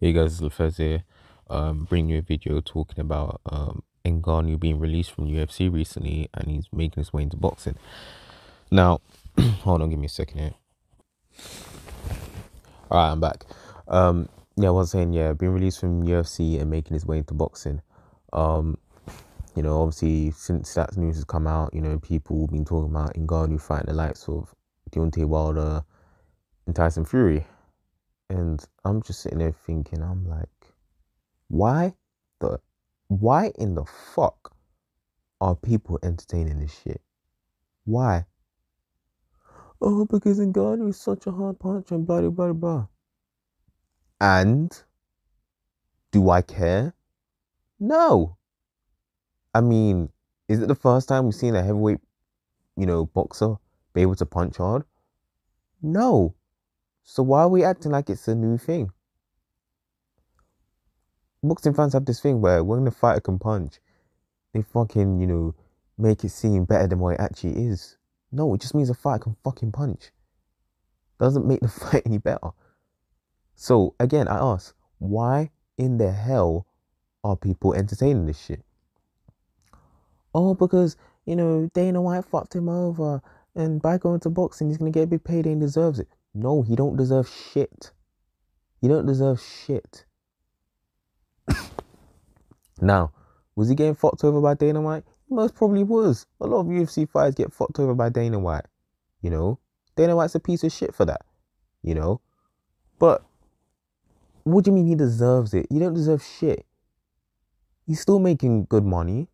Hey guys, it's Le Fez here. Um, bringing you a video talking about um Ngannou being released from UFC recently, and he's making his way into boxing. Now, hold on, give me a second here. All right, I'm back. Um, yeah, I was saying, yeah, being released from UFC and making his way into boxing. Um, you know, obviously since that news has come out, you know, people have been talking about Ngannou fighting the likes of Deontay Wilder and Tyson Fury. And I'm just sitting there thinking, I'm like, why the why in the fuck are people entertaining this shit? Why? Oh, because Ngannou is such a hard puncher and blah blah blah blah. And do I care? No. I mean, is it the first time we've seen a heavyweight, you know, boxer be able to punch hard? No. So why are we acting like it's a new thing? Boxing fans have this thing where when the fighter can punch, they fucking, you know, make it seem better than what it actually is. No, it just means a fighter can fucking punch. Doesn't make the fight any better. So again, I ask, why in the hell are people entertaining this shit? Oh, because, you know, Dana White fucked him over and by going to boxing he's gonna get a big payday and deserves it. No, he don't deserve shit. He don't deserve shit. now, was he getting fucked over by Dana White? Most probably was. A lot of UFC fighters get fucked over by Dana White. You know? Dana White's a piece of shit for that. You know? But what do you mean he deserves it? You don't deserve shit. He's still making good money.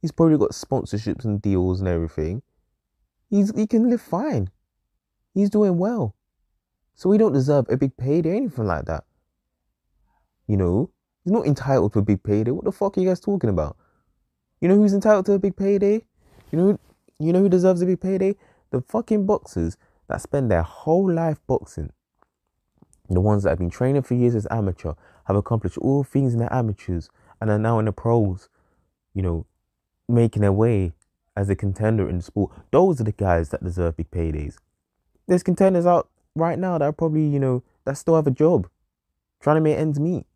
He's probably got sponsorships and deals and everything. He's he can live fine. He's doing well. So he don't deserve a big payday or anything like that. You know, he's not entitled to a big payday. What the fuck are you guys talking about? You know who's entitled to a big payday? You know, you know who deserves a big payday? The fucking boxers that spend their whole life boxing. The ones that have been training for years as amateur, have accomplished all things in the amateurs, and are now in the pros. You know, making their way as a contender in the sport. Those are the guys that deserve big paydays. There's contenders out right now that are probably, you know, that still have a job, trying to make ends meet.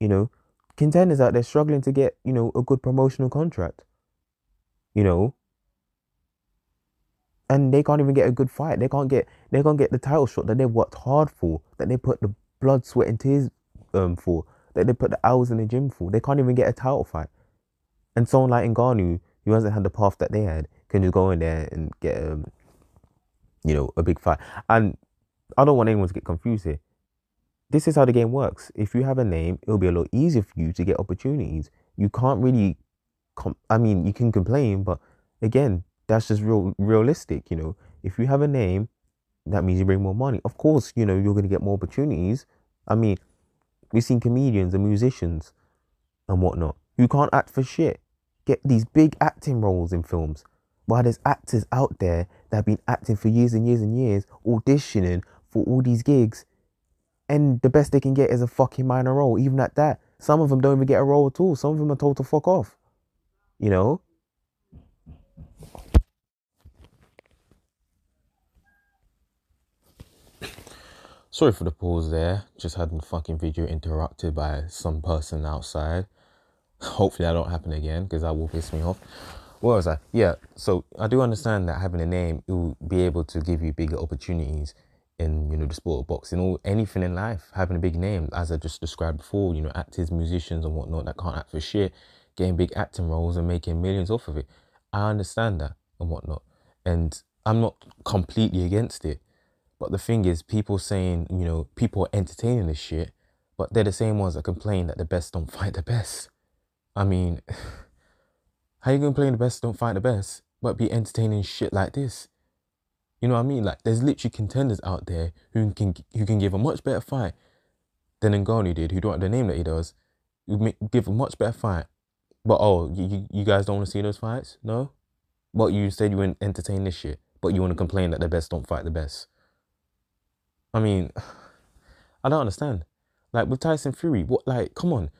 You know, contenders out there struggling to get, you know, a good promotional contract. You know, and they can't even get a good fight. They can't get they can't get the title shot that they've worked hard for, that they put the blood, sweat, and tears um for, that they put the hours in the gym for. They can't even get a title fight. And someone like Ngannou, who hasn't had the path that they had, can just go in there and get um, you know, a big fight. And I don't want anyone to get confused here. This is how the game works. If you have a name, it'll be a lot easier for you to get opportunities. You can't really, com- I mean, you can complain, but again, that's just real realistic. You know, if you have a name, that means you bring more money. Of course, you know you're gonna get more opportunities. I mean, we've seen comedians and musicians and whatnot who can't act for shit get these big acting roles in films. While there's actors out there that have been acting for years and years and years, auditioning for all these gigs, and the best they can get is a fucking minor role. Even at that, some of them don't even get a role at all. Some of them are told to fuck off. You know? Sorry for the pause there. Just had the fucking video interrupted by some person outside. Hopefully that don't happen again because that will piss me off. What was I? Yeah, so I do understand that having a name it will be able to give you bigger opportunities in you know the sport of boxing or anything in life. Having a big name, as I just described before, you know, actors, musicians, and whatnot that can't act for shit, getting big acting roles and making millions off of it. I understand that and whatnot, and I'm not completely against it. But the thing is, people saying you know people are entertaining this shit, but they're the same ones that complain that the best don't fight the best. I mean, how you gonna play in the best, don't fight the best, but be entertaining shit like this? You know what I mean? Like, there's literally contenders out there who can who can give a much better fight than Ngannou did, who don't have the name that he does, who give a much better fight. But oh, you, you guys don't want to see those fights? No? But you said you wouldn't entertain this shit, but you want to complain that the best don't fight the best. I mean, I don't understand. Like with Tyson Fury, what like come on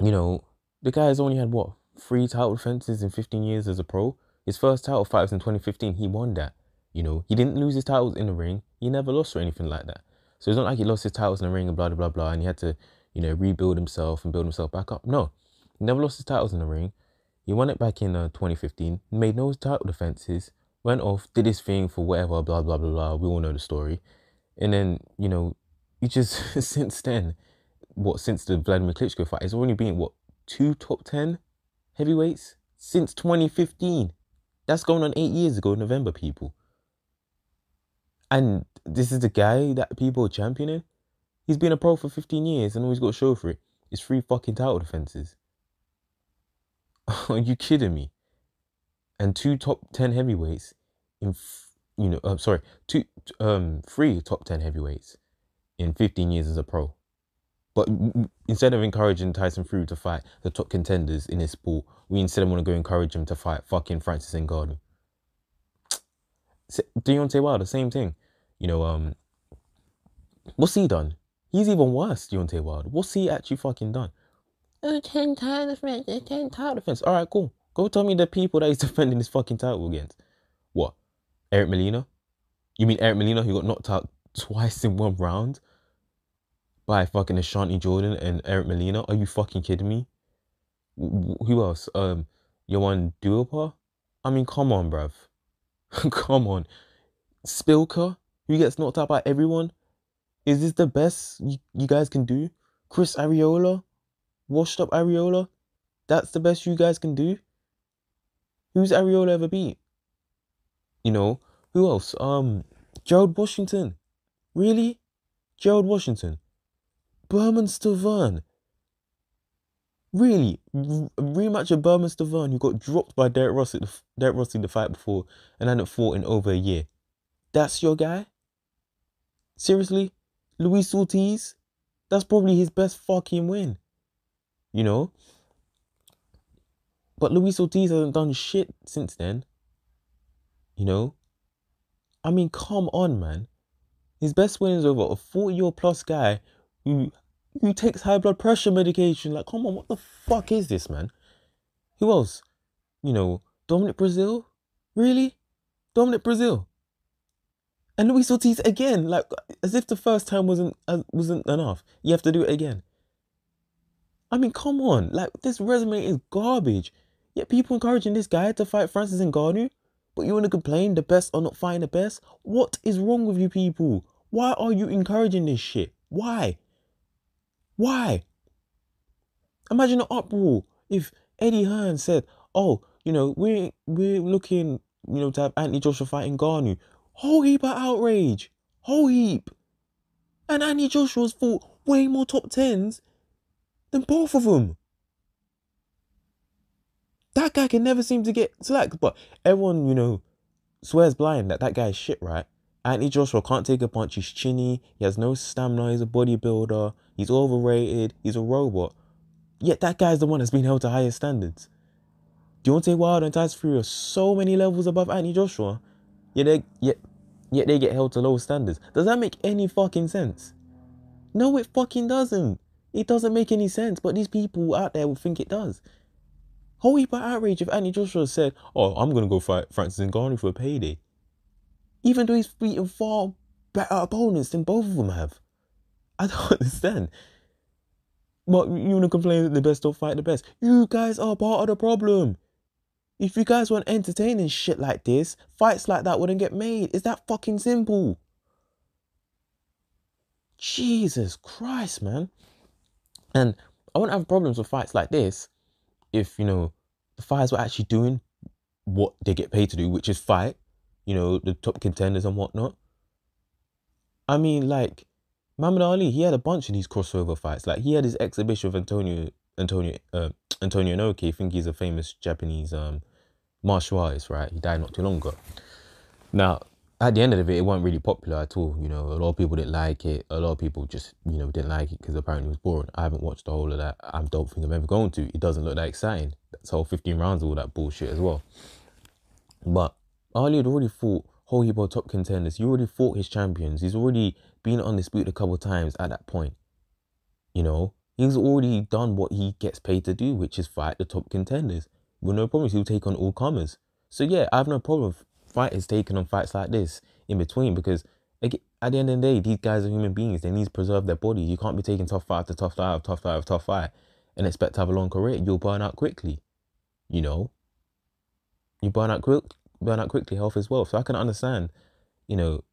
you know, the guy has only had what three title defenses in 15 years as a pro. His first title fight was in 2015. He won that. You know, he didn't lose his titles in the ring. He never lost or anything like that. So it's not like he lost his titles in the ring and blah blah blah blah, and he had to, you know, rebuild himself and build himself back up. No, he never lost his titles in the ring. He won it back in uh, 2015. Made no title defenses. Went off, did his thing for whatever, blah blah blah blah. We all know the story. And then you know, he just since then, what since the Vladimir Klitschko fight, it's only been what two top ten heavyweights since 2015. That's going on eight years ago, November, people. And this is the guy that people are championing. He's been a pro for 15 years and all he's got to show for it is three fucking title defenses. Are you kidding me? And two top 10 heavyweights in, you know, uh, sorry, two, um, three top 10 heavyweights in 15 years as a pro. But instead of encouraging Tyson Fury to fight the top contenders in his sport, we instead want to go encourage him to fight fucking Francis Ngannou. Deontay Wilder, same thing. You know, um, what's he done? He's even worse, Deontay Wilder. What's he actually fucking done? A 10 title defense, a 10 title defense. All right, cool. Go tell me the people that he's defending his fucking title against. What? Eric Molina? You mean Eric Molina who got knocked out twice in one round by fucking Ashanti Jordan and Eric Molina? Are you fucking kidding me? Who else? Um, Johann Duhaupas? I mean, come on, bruv. Come on. Szpilka, who gets knocked out by everyone. Is this the best you, you guys can do? Chris Arreola? Washed up Arreola? That's the best you guys can do? Who's Arreola ever beat? You know, who else? Um, Gerald Washington. Really? Gerald Washington. Bermane Stiverne. Really, rematch of Bermane Stiverne, who got dropped by Derek Ross, Rossy, Derric Rossy the fight before, and hadn't fought in over a year. That's your guy? Seriously? Luis Ortiz? That's probably his best fucking win. You know? But Luis Ortiz hasn't done shit since then. You know? I mean, come on, man. His best win is over a 40 year plus guy who who takes high blood pressure medication. Like, come on, what the fuck is this, man? Who else? You know, Dominic Breazeale? Really? Dominic Breazeale. And Luis Ortiz again, like as if the first time wasn't uh, wasn't enough. You have to do it again. I mean, come on, like this resume is garbage. Yet people encouraging this guy to fight Francis Ngannou, but you want to complain the best are not fighting the best. What is wrong with you people? Why are you encouraging this shit? Why? Why? Imagine an uproar if Eddie Hearn said, "Oh, you know, we're we're looking, you know, to have Anthony Joshua fighting Ngannou." Whole heap of outrage, whole heap. And Anthony Joshua's fought way more top tens than both of them. That guy can never seem to get selected, but everyone, you know, swears blind that that guy is shit, right? Anthony Joshua can't take a punch. He's chinny. He has no stamina. He's a bodybuilder. He's overrated. He's a robot. Yet that guy's the one that's been held to higher standards. Deontay Wilder and Tyson Fury are so many levels above Anthony Joshua. Yet they, yet, yet they get held to low standards. Does that make any fucking sense? No, it fucking doesn't. It doesn't make any sense. But these people out there will think it does. Whole heap outrage if Anthony Joshua said, "Oh, I'm gonna go fight Francis Ngannou for a payday." even though he's beaten far better opponents than both of them have. I don't understand. But you want to complain that the best don't fight the best. You guys are part of the problem. If you guys weren't entertaining shit like this, fights like that wouldn't get made. Is that fucking simple? Jesus Christ, man. And I wouldn't have problems with fights like this if, you know, the fighters were actually doing what they get paid to do, which is fight you know, the top contenders and whatnot. I mean, like, Muhammad Ali, he had a bunch of these crossover fights. Like, he had his exhibition with Antonio, Antonio, uh, Antonio Inoki. I think he's a famous Japanese um, martial artist, right? He died not too long ago. Now, at the end of it, it wasn't really popular at all. You know, a lot of people didn't like it. A lot of people just, you know, didn't like it because apparently it was boring. I haven't watched the whole of that. I don't think I'm ever going to. It doesn't look that exciting. That's whole 15 rounds of all that bullshit as well. But Ali had already fought of top contenders. He already fought his champions. He's already been undisputed a couple times at that point. You know, he's already done what he gets paid to do, which is fight the top contenders. With no problems, he'll take on all comers. So yeah, I have no problem with fighters taking on fights like this in between because again, at the end of the day, these guys are human beings. They need to preserve their bodies. You can't be taking tough fight to tough fight, tough fight, tough fight, and expect to have a long career. You'll burn out quickly. You know, you burn out quick, burn out quickly. Health as well. So I can understand, you know,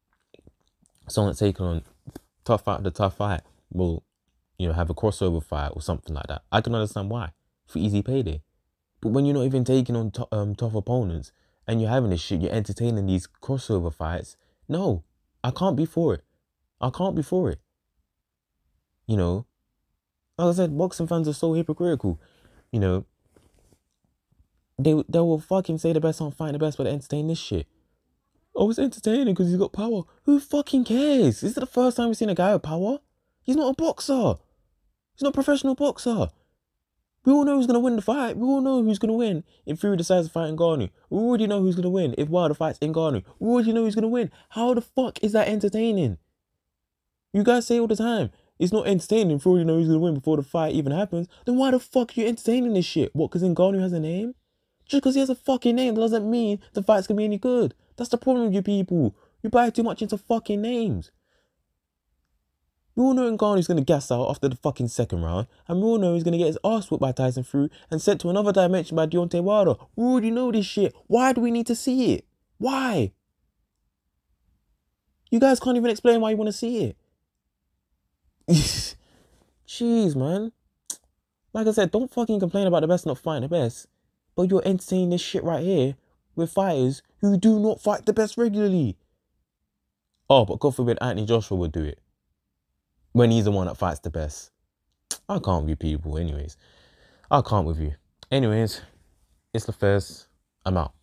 someone taking on tough fight the tough fight will, you know, have a crossover fight or something like that. I can understand why for easy payday. But when you're not even taking on t- um, tough opponents and you're having this shit, you're entertaining these crossover fights. No, I can't be for it. I can't be for it. You know, like I said, boxing fans are so hypocritical. You know, they they will fucking say the best on fighting the best, but entertain this shit. Oh, it's entertaining because he's got power. Who fucking cares? This is the first time we've seen a guy with power. He's not a boxer. He's not a professional boxer. We all know who's gonna win the fight. We all know who's gonna win if Fury decides to fight Ngannou. We already know who's gonna win if Wilder fights Ngannou. We already know who's gonna win. How the fuck is that entertaining? You guys say all the time it's not entertaining if you already know who's gonna win before the fight even happens. Then why the fuck are you entertaining this shit? What? Because Ngannou has a name? Just because he has a fucking name doesn't mean the fight's gonna be any good. That's the problem with you people. You buy too much into fucking names. We all know Ngannou's to gas out after the fucking second round, and we all know he's to get his ass whipped by Tyson Fury and sent to another dimension by Deontay Wilder. We already know this shit. Why do we need to see it? Why? You guys can't even explain why you want to see it. Jeez, man. Like I said, don't fucking complain about the best not fighting the best, but you're entertaining this shit right here with fighters who do not fight the best regularly. Oh, but God forbid Anthony Joshua would do it when he's the one that fights the best. I can't with people, anyways. I can't with you. Anyways, it's the first. I'm out.